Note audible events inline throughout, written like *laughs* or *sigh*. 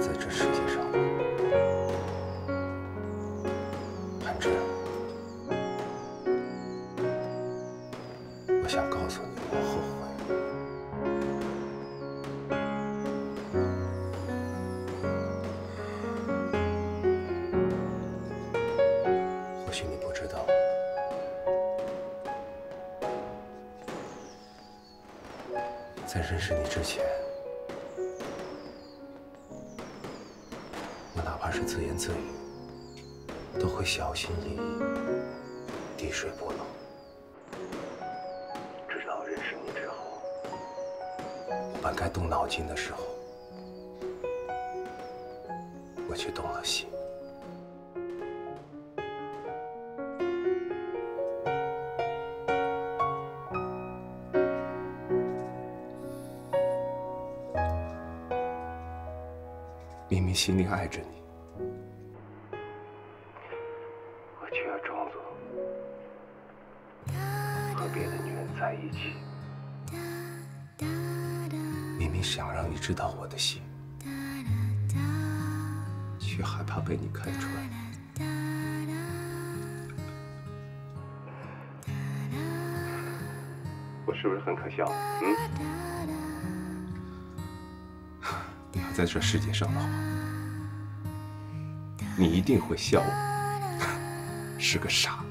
在这世界上，韩真，我想告诉你，我后悔。或许你不知道，在认识你之前，自言自语，都会小心翼翼，滴水不漏。直到认识你之后，本该动脑筋的时候，我却动了心。明明心里爱着你，明明想让你知道我的心，却害怕被你看穿。我是不是很可笑？嗯？你要在这世界上的话，你一定会笑我 *laughs* 是个傻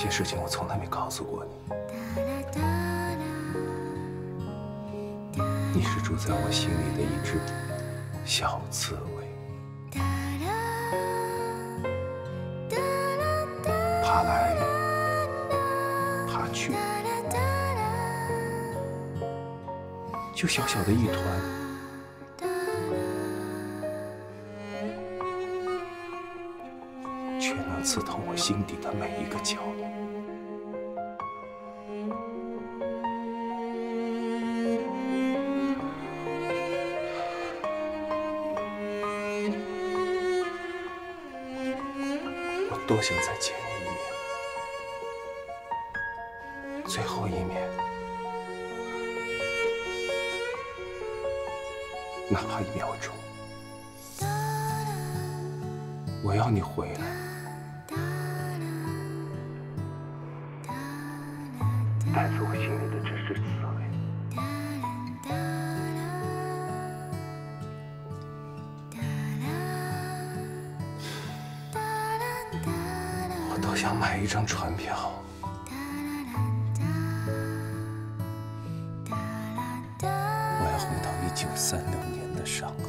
些事情我从来没告诉过你，你是住在我心里的一只小刺猬，爬来爬去，就小小的一团，却能刺痛我心底的每一个角落。我多想再见你一面，最后一面，哪怕一秒钟，我要你回来，带走我心里的这只刺猬。我都想买一张船票，我要回到一九三六年的上海，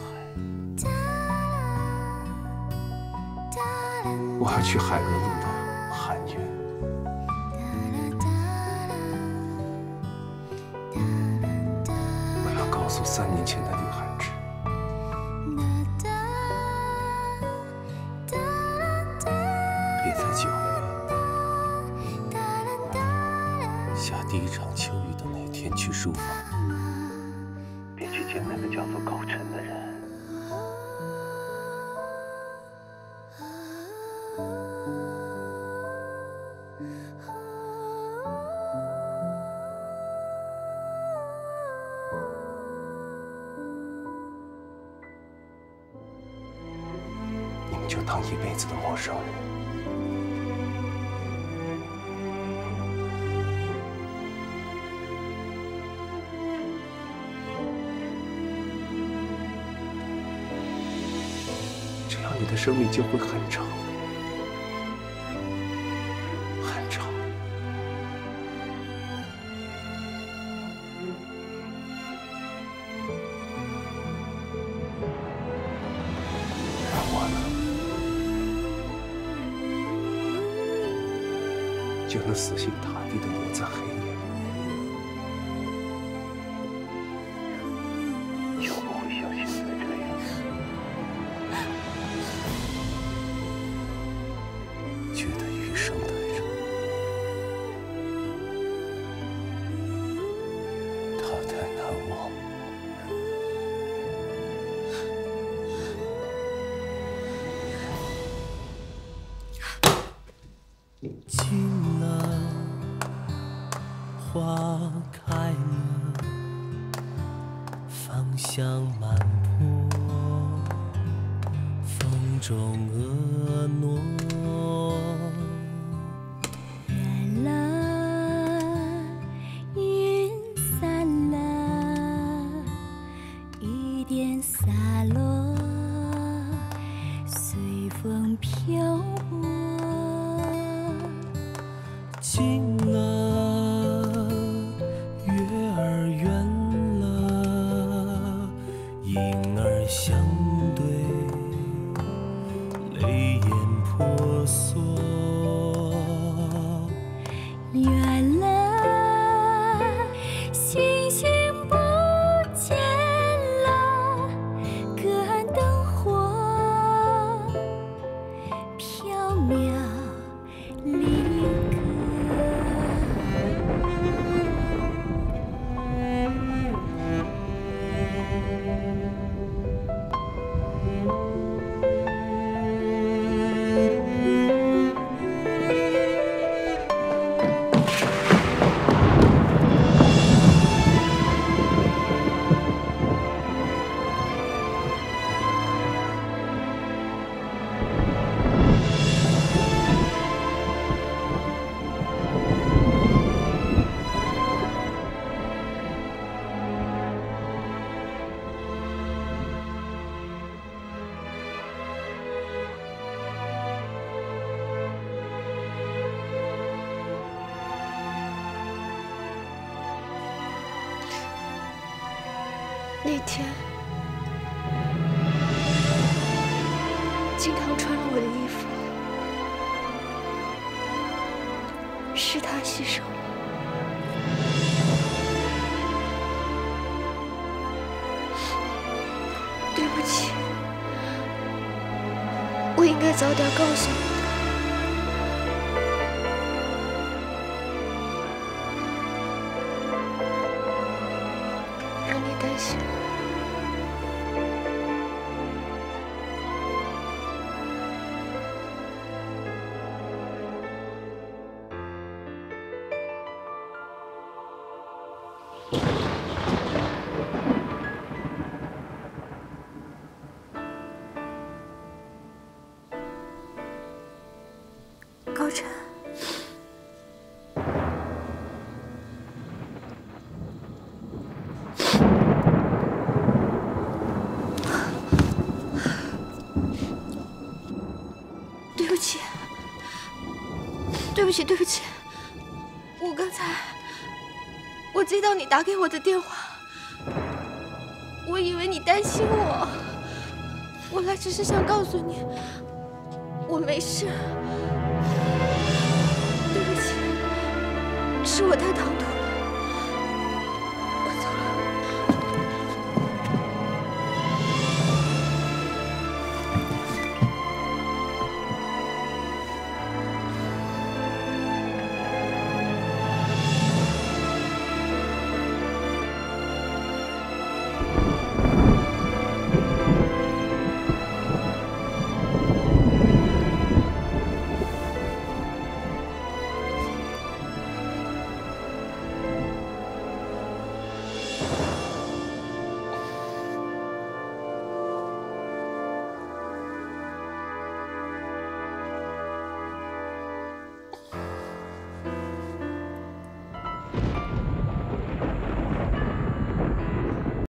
我要去海螺路别在九月下第一场秋雨的那天去书房，别去见那个叫做高晨的人。你们就当一辈子的陌生人。你的生命就会很长，很长。而我呢，就能死心塌地的留在黑觉得余生太热。他太难忘。静了。花开了。芳香满坡。风中婀娜。天，金堂穿了我的衣服，是他牺牲了。对不起，我应该早点告诉你的。让你担心对不起，对不起，我刚才我接到你打给我的电话，我以为你担心我，我来只是想告诉你，我没事。对不起，是我太唐突。